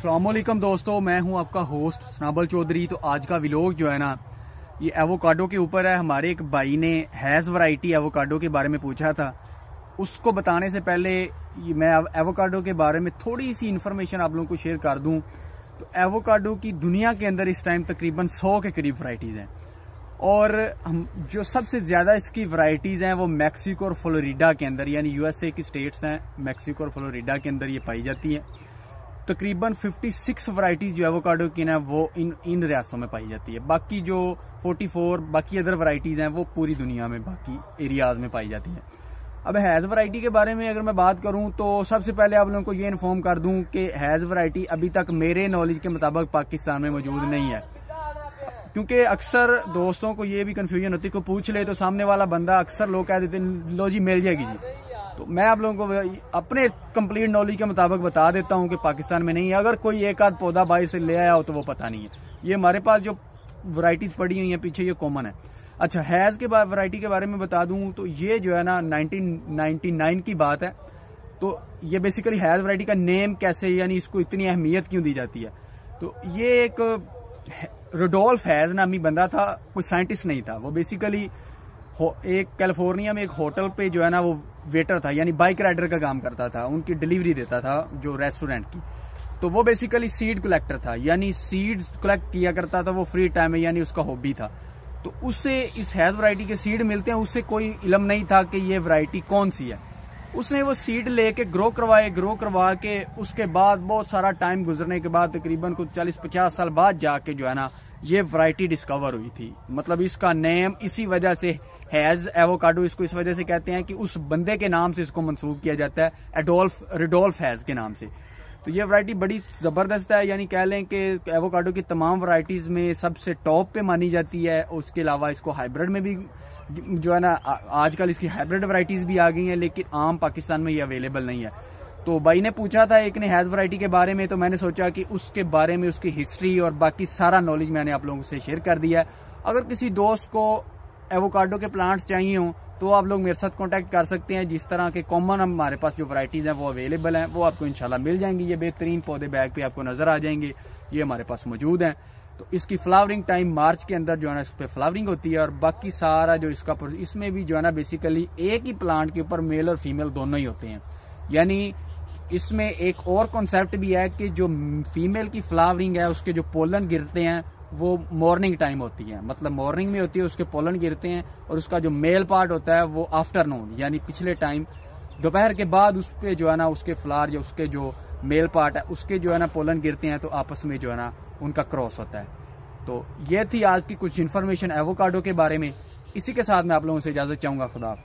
असलम दोस्तों, मैं हूँ आपका होस्ट सनाबल चौधरी तो आज का विलोक जो है ना, ये एवोकाडो के ऊपर है। हमारे एक भाई ने हैज़ वैरायटी एवोकाडो के बारे में पूछा था। उसको बताने से पहले ये मैं एवोकाडो के बारे में थोड़ी सी इन्फॉर्मेशन आप लोगों को शेयर कर दूँ। तो एवोकाडो की दुनिया के अंदर इस टाइम तकरीबन सौ के करीब वराइटीज़ हैं। और हम जो सबसे ज़्यादा इसकी वराइटीज़ हैं वो मैक्सिको और फ्लोरिडा के अंदर, यानी यूएसए की स्टेट्स हैं। मैक्सिको और फ्लोरिडा के अंदर ये पाई जाती हैं। तकरीबन 56 वराइटीज़ जो एवोकाडो की ना वो इन इन रियासतों में पाई जाती है। बाकी जो 44 बाकी अदर वराइटीज़ हैं, वो पूरी दुनिया में, बाकी एरियाज़ में पाई जाती हैं। अब हैज़ वराइटी के बारे में अगर मैं बात करूँ तो सबसे पहले आप लोगों को ये इन्फॉर्म कर दूँ कि हैज़ वराइटी अभी तक मेरे नॉलेज के मुताबिक पाकिस्तान में मौजूद नहीं है। क्योंकि अक्सर दोस्तों को ये भी कन्फ्यूज़न होती है को पूछ ले तो सामने वाला बंदा अक्सर लोग कह देते लो जी, मिल जाएगी जी। तो मैं आप लोगों को अपने कंप्लीट नॉलेज के मुताबिक बता देता हूँ कि पाकिस्तान में नहीं है। अगर कोई एक आध पौधा बाई से ले आया हो तो वो पता नहीं है। ये हमारे पास जो वराइटीज़ पड़ी हुई हैं, पीछे ये कॉमन है। अच्छा हैज़ के बाद वराइटी के बारे में बता दूँ तो ये जो है ना नाइनटीन की बात है। तो ये बेसिकली हैज़ वराइटी का नेम कैसे, यानी इसको इतनी अहमियत क्यों दी जाती है? तो ये एक रोडोल्फ हैज़ नामी बंदा था, कोई साइंटिस्ट नहीं था। वो बेसिकली एक कैलिफ़ोर्निया में एक होटल पे जो है ना वो वेटर था, यानी बाइक राइडर का काम करता था, उनकी डिलीवरी देता था जो रेस्टोरेंट की। तो वो बेसिकली सीड कलेक्टर था, यानी सीड्स कलेक्ट किया करता था, वो फ्री टाइम में यानी उसका हॉबी था। तो उससे इस हैज़ वैरायटी के सीड मिलते हैं, उससे कोई इलम नहीं था कि ये वैरायटी कौन सी है। उसने वो सीड लेके ग्रो करवाए ग्रो करवा के उसके बाद बहुत सारा टाइम गुजरने के बाद तकरीबन कुछ चालीस, पचास साल बाद जाके जो है ना, ये वैरायटी डिस्कवर हुई थी। मतलब इसका नेम इसी वजह से हैज़ एवोकाडो इसको इस वजह से कहते हैं कि उस बंदे के नाम से इसको मंसूब किया जाता है एडोल्फ रिडोल्फ हैज़ के नाम से। तो ये वैरायटी बड़ी ज़बरदस्त है, यानी कह लें कि एवोकाडो की तमाम वैरायटीज़ में सबसे टॉप पे मानी जाती है। उसके अलावा इसको हाइब्रिड में भी, जो है ना आजकल इसकी हाइब्रिड वैरायटीज़ भी आ गई हैं, लेकिन आम पाकिस्तान में ये अवेलेबल नहीं है। तो भाई ने पूछा था एक ने हैज़ वैरायटी के बारे में तो मैंने सोचा कि उसके बारे में उसकी हिस्ट्री और बाकी सारा नॉलेज मैंने आप लोगों से शेयर कर दिया है। अगर किसी दोस्त को एवोकाडो के प्लांट्स चाहिए हों तो आप लोग मेरे साथ कांटेक्ट कर सकते हैं। जिस तरह के कॉमन हमारे पास जो वराइटीज़ हैं, वो अवेलेबल हैं, वो आपको इंशाल्लाह मिल जाएँगी। ये बेहतरीन पौधे बैग पे आपको नज़र आ जाएँगे। ये हमारे पास मौजूद हैं। तो इसकी फ्लावरिंग टाइम मार्च के अंदर जो है ना, इस पर फ्लावरिंग होती है और बाकी सारा जो इसका इसमें भी जो है ना बेसिकली एक ही प्लांट के ऊपर मेल और फीमेल दोनों ही होते हैं। यानी इसमें एक और कॉन्सेप्ट भी है कि जो फीमेल की फ्लावरिंग है, उसके जो पोलन गिरते हैं वो मॉर्निंग टाइम होती है। मतलब मॉर्निंग में होती है, उसके पोलन गिरते हैं और उसका जो मेल पार्ट होता है, वो आफ्टरनून यानी पिछले टाइम दोपहर के बाद उस पर जो है ना, उसके फ्लार या उसके जो मेल पार्ट है, उसके जो है ना पोलन गिरते हैं तो आपस में जो है ना, उनका क्रॉस होता है। तो ये थी आज की कुछ इन्फॉर्मेशन एवोकाडो के बारे में। इसी के साथ मैं आप लोगों से इजाज़त चाहूँगा, खुदा